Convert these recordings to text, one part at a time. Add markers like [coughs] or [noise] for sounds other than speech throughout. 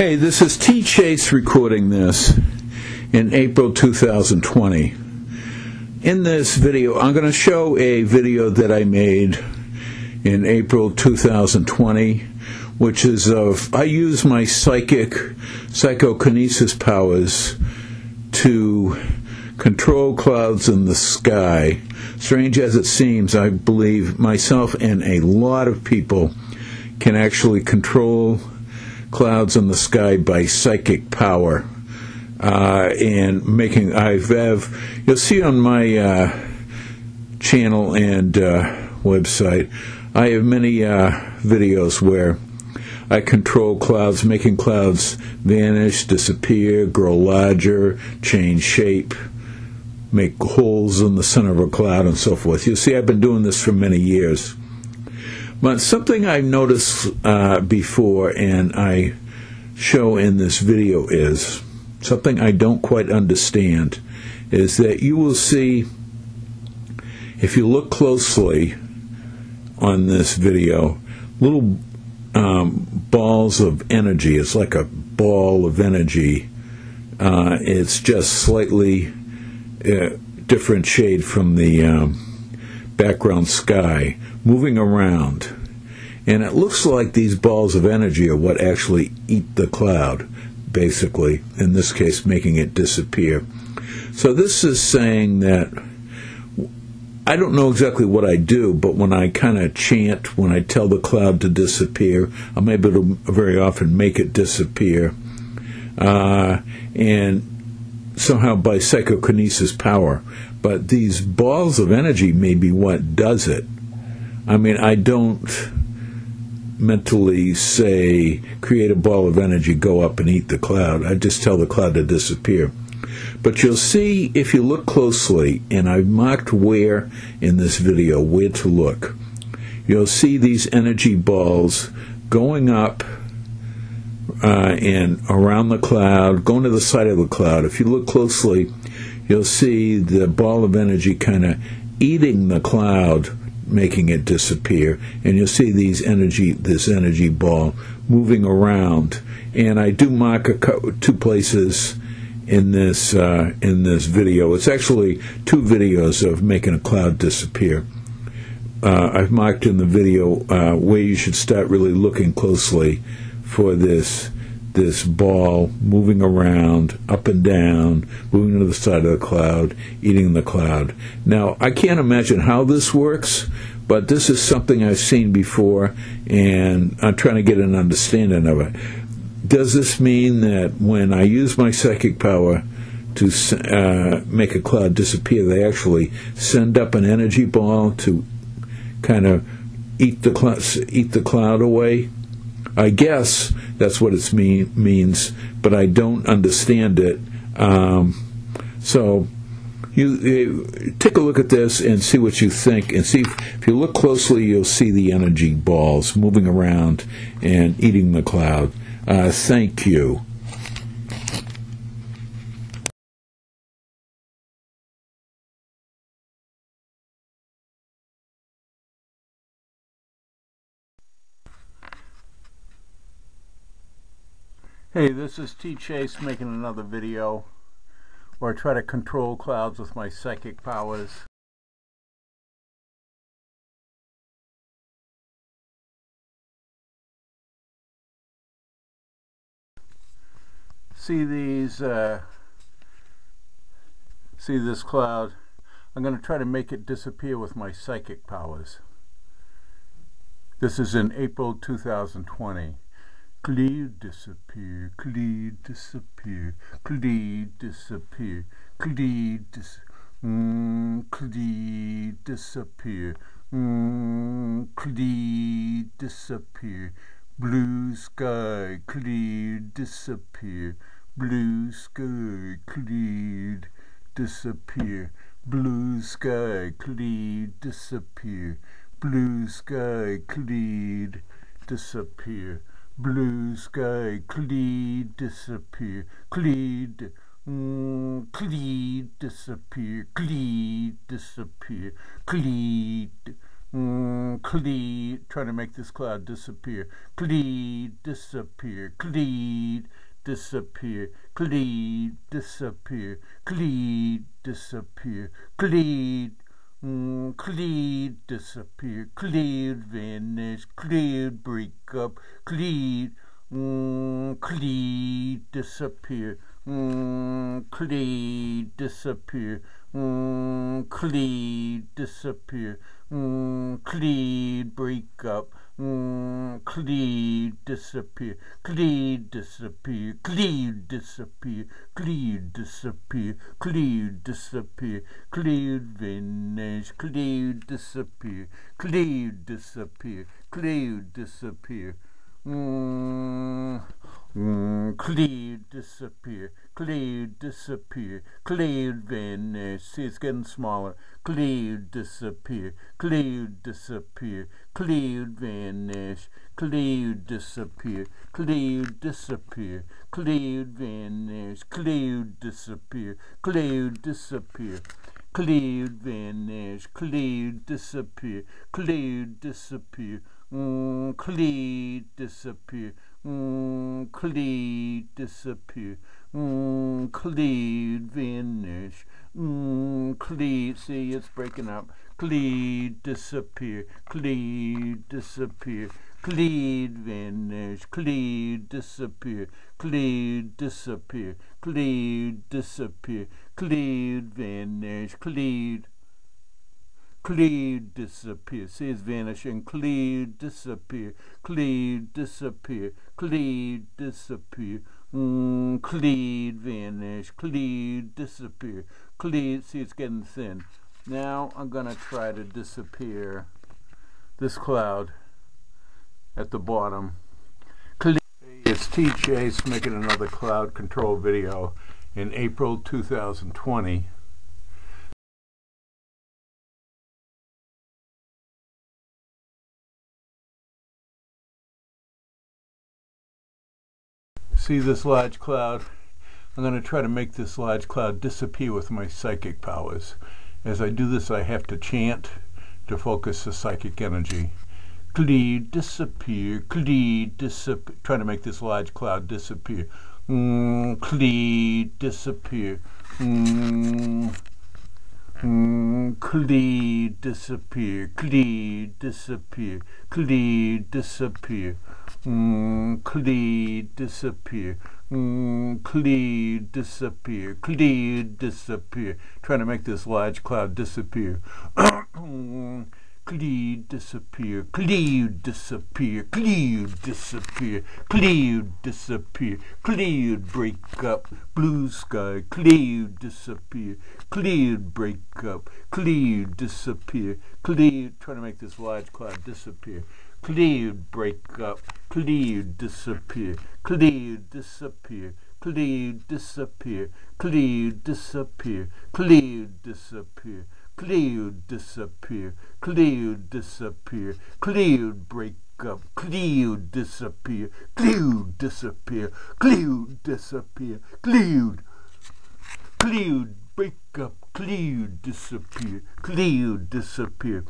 Hey, this is T. Chase recording this in April 2020. In this video, I'm going to show a video that I made in April 2020, which is of I use my psychic psychokinesis powers to control clouds in the sky. Strange as it seems, I believe myself and a lot of people can actually control clouds in the sky by psychic power. Uh, and making, I've, you'll see on my uh, channel and uh, website, I have many uh, videos where I control clouds, making clouds vanish, disappear, grow larger, change shape, make holes in the center of a cloud, and so forth. You see, I've been doing this for many years. But something I've noticed uh, before, and I show in this video, is something I don't quite understand, is that you will see, if you look closely on this video, little um, balls of energy. It's like a ball of energy. Uh, it's just slightly uh, different shade from the um, background sky moving around. And it looks like these balls of energy are what actually eat the cloud, basically, in this case, making it disappear. So this is saying that I don't know exactly what I do, but when I kind of chant, when I tell the cloud to disappear, I'm able to very often make it disappear. Uh, and somehow by psychokinesis power. But these balls of energy may be what does it. I mean, I don't mentally say, create a ball of energy, go up and eat the cloud. I just tell the cloud to disappear. But you'll see if you look closely, and I've marked where in this video, where to look, you'll see these energy balls going up uh, and around the cloud, going to the side of the cloud. If you look closely, you'll see the ball of energy kind of eating the cloud making it disappear and you'll see these energy this energy ball moving around. And I do mark co- two places in this uh, in this video. It's actually two videos of making a cloud disappear. Uh, I've marked in the video uh, where you should start really looking closely for this this ball moving around, up and down, moving to the side of the cloud, eating the cloud. Now, I can't imagine how this works, but this is something I've seen before, and I'm trying to get an understanding of it. Does this mean that when I use my psychic power to uh, make a cloud disappear, they actually send up an energy ball to kind of eat the cl- eat the cloud away? I guess that's what it mean, means, but I don't understand it. Um, so you, you, take a look at this and see what you think, and see if, if, you look closely, you'll see the energy balls moving around and eating the cloud. Uh, thank you. Hey, this is T. Chase making another video where I try to control clouds with my psychic powers. See these, uh, see this cloud? I'm going to try to make it disappear with my psychic powers. This is in April 2020. Clear disappear, clear disappear, clear disappear, clear dis mm, clear disappear, mm, clear disappear, blue sky clear disappear, blue sky cleared disappear, blue sky clear disappear, blue sky cleared disappear blue sky, cleed, disappear, cleed, mm, cleed, disappear, cleed, disappear, cleed, Mm, cleed, trying to make this cloud disappear. Cleed, disappear. Cleed, disappear. Cleed, disappear. Cleed, disappear. Cleed, mm, cleed, disappear. Cleed, vanish. Cleed, break up. Cleed, mm, cleed, disappear. Mm, cleed, disappear. Mm, cleed, disappear. Mm, cleed, break up. Mm, disappear. Cleed, disappear. Cleed, disappear. Cleed, disappear. Cleed, disappear. Cleed, vanish. Cleed, disappear. Cleed, disappear. Cleed, disappear. Mm, mm, cleed, disappear. Cleed, disappear. Cleed, vanish. It's getting smaller. Cleed, disappear. Cleed, disappear. Cleed, vanish. Cleed, disappear. Cleed, disappear. Cleed, vanish. Cleed, disappear. Cleed, disappear. Cleed, vanish. Cleed, disappear. Cleed, disappear. Mm, cleed, disappear. Mm, disappear. Mm, vanish. Mm, see, it's breaking up. Cleed, disappear. Cleed, disappear. Cleed, vanish. Cleed, disappear. Cleed, disappear. Cleed, disappear. Cleed, vanish. Cleed, Cleed disappear. See it's vanishing. Cleed disappear. Cleed disappear. Cleed disappear. Mm, cleed vanish. Cleed disappear. Cleed. See it's getting thin. Now I'm gonna try to disappear this cloud at the bottom. Cleed. It's T. Chase making another cloud control video in April 2020. See this large cloud. I'm going to try to make this large cloud disappear with my psychic powers. As I do this, I have to chant to focus the psychic energy. Cleed, disappear, cleed, disappear. Trying to make this large cloud disappear. Mm, cleed, disappear. Mm, mm, cleed, disappear, cleed, disappear, cleed, disappear. Mm, cleed, disappear. Mm, cleed, disappear. Cleed, disappear. Trying to make this large cloud disappear. [coughs] cleed, disappear. Cleed, disappear. Cleed, disappear. Cleed, disappear. Cleed, break up. Blue sky. Cleed, disappear. Cleed, break up. Cleed, disappear. Cleed, trying to make this large cloud disappear. Cleed, break up. Cleed, disappear. Cleed, disappear. Cleed, disappear. Cleed, disappear. Cleed, disappear. Cleed, disappear. Cleed, disappear. Cleed, break up. Cleed, disappear. Cleed, disappear. Cleed, disappear. Cleed, Cleed, break up. Cleed, disappear. Cleed, disappear.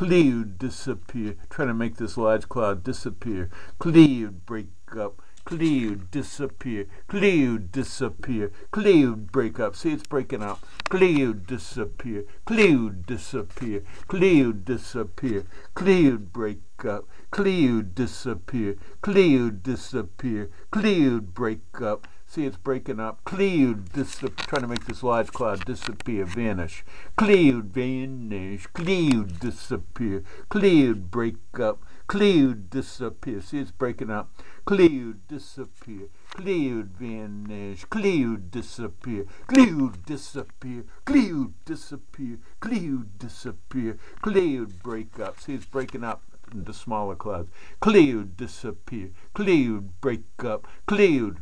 Cleed disappear. Trying to make this large cloud disappear. Cleed break up. Cleed disappear. Cleed disappear. Cleed break up. See, it's breaking up. Cleed disappear. Cleed disappear. Cleed disappear. Cleed break up. Cleed disappear. Cleed disappear. Cleed break up. See, it's breaking up. Cleud, trying to make this large cloud disappear, vanish. Cleud, vanish. Cleud, disappear. Cleud, break up. Cleud, disappear. See, it's breaking up. Cleud, disappear. Cleud, vanish. Cleud, disappear. Cleud, disappear. Cleud, disappear. Cleud, disappear. Cleud, break up. See, it's breaking up into smaller clouds. Cleud, disappear. Cleud, break up. Cleud,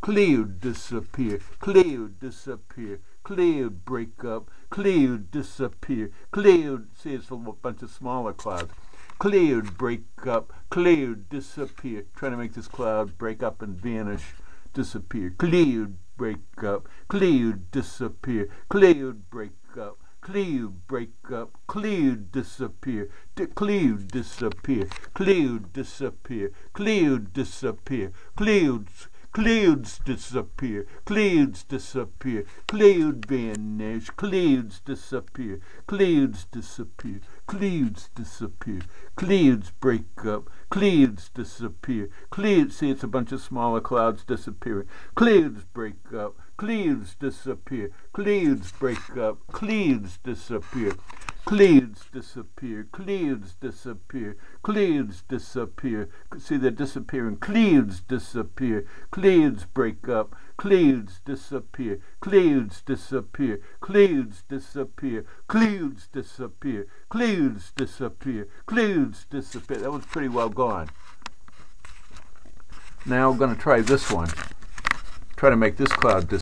Clear disappear. Clear disappear. Clear break up. Clear disappear. Clear see it's a bunch of smaller clouds. Clear break up. Clear disappear. Trying to make this cloud break up and vanish. Disappear. Clear break up. Clear disappear. Clear break up. cloud break up, cloud disappear, D- cloud disappear, cloud disappear, cloud disappear, clouds. Clouds disappear, clouds disappear, cloud vanish, clouds disappear, clouds disappear, clouds disappear, clouds break up, clouds disappear, clouds, see it's a bunch of smaller clouds disappearing, clouds break up, clouds disappear, clouds break up, clouds disappear, clouds disappear, clouds disappear, clouds disappear. See, they're disappearing. Clouds disappear, clouds break up, clouds disappear, clouds disappear, clouds disappear, clouds disappear, clouds disappear, clouds disappear. That was pretty well gone. Now I'm going to try this one. Try to make this cloud disappear.